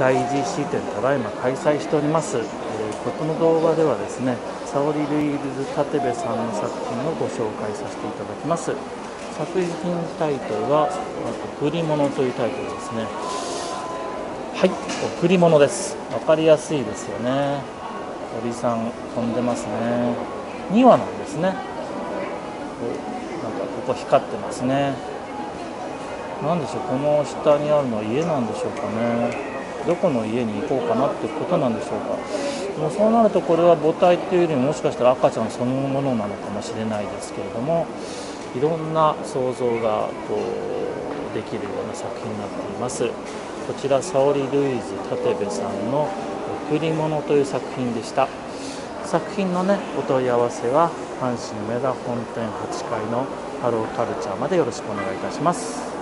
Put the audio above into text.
第一次展ただいま開催しております、えー、この動画ではですね沙織ルイールズ立部さんの作品をご紹介させていただきます。作品タイトルは「贈り物」というタイトルですね。はい贈り物です。分かりやすいですよね。鳥さん飛んでますね。2羽なんですね。なんかここ光ってますね。何でしょうこの下にあるのは家なんでしょうかね。どこの家に行こうかなってことなんでしょうか。でもそうなるとこれは母体っていうよりももしかしたら赤ちゃんそのものなのかもしれないですけれどもいろんな想像がこうできるような作品になっています。こちら沙織ルイーズ立部さんの「贈り物」という作品でした。作品のねお問い合わせは阪神梅田本店8階のハローカルチャーまでよろしくお願いいたします。